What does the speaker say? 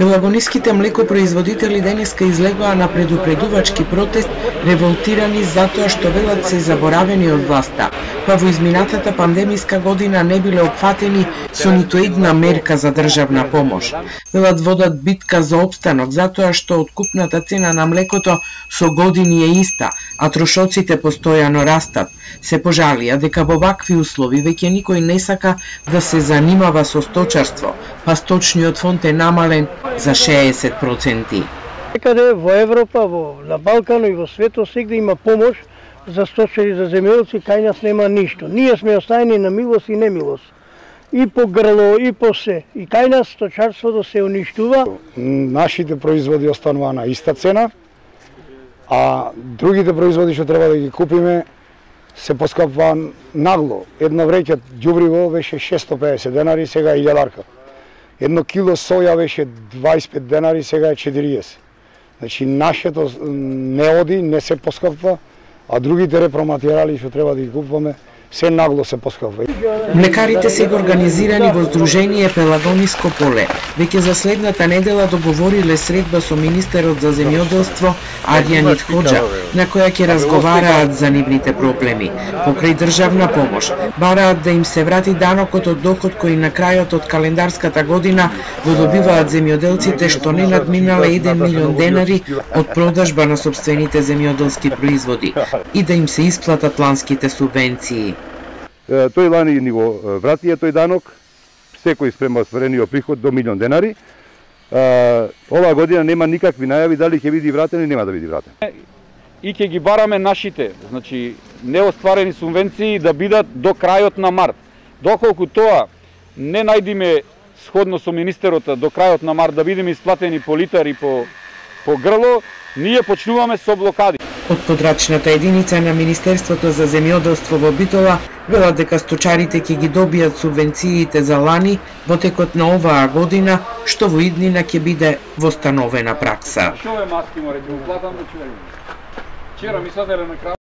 Лагониските млекопроизводители денеска излегоа на предупредувачки протест, револтирани затоа што велат се заборавени од власта, па во изминатата пандемиска година не биле опфатени со ниту една мерка за државна помош. Велат водат битка за обстанок затоа што откупната цена на млекото со години е иста, а трошоците постојано растат. Се пожалија дека во вакви услови веќе никој не сака да се занимава со сточарство, па сточниот фонд е намален за 60%. Некаде во Европа, во, на Балкано и во светот сегде има помош за сточари, за земјоделци, кај нас нема ништо. Ние сме оставени на милост и немилост. И по грло, и по се. И кај нас сточарството се уништува. Нашите производи останува на иста цена, а другите производи што треба да ги купиме се поскапва нагло. Едно вреќе ѓубриво беше 650 денари, сега е 1000 Едно кило соја беше 25 денари, сега е 40. Значи, нашето не оди, не се поскапва, а другите репроматеријали што треба да ги купуваме, се нагло се поскапва. Млекарите се организирани во Сдружение Пелагониско поле. Веќе за следната недела договориле средба со министерот за земјоделство Арјанит Ходжа, на која ќе разговараат за нивните проблеми. Покрај државна помош, бараат да им се врати данокот од доход кој на крајот од календарската година го добиваат земјоделците што не надминале 1 милион денари од продажба на собствените земјоделски производи и да им се исплатат ланските субвенции тој лани ни го вратија тој данок, секој спрема осварениот приход до милион денари. Оваа година нема никакви најави дали ќе биде вратен или нема да биде вратен. И ќе ги бараме нашите, значи неостварени субвенции да бидат до крајот на март. Доколку тоа не најдиме сходно со министерот до крајот на март да бидеме исплатени по литар и по по грло, ние почнуваме со блокади. Од подрачната единица на Министерството за земјоделство во Битола велат дека сточарите ќе ги добијат субвенциите за лани во текот на оваа година, што во иднина ќе биде востановена пракса. Што е маски море, ќе да Вчера ми на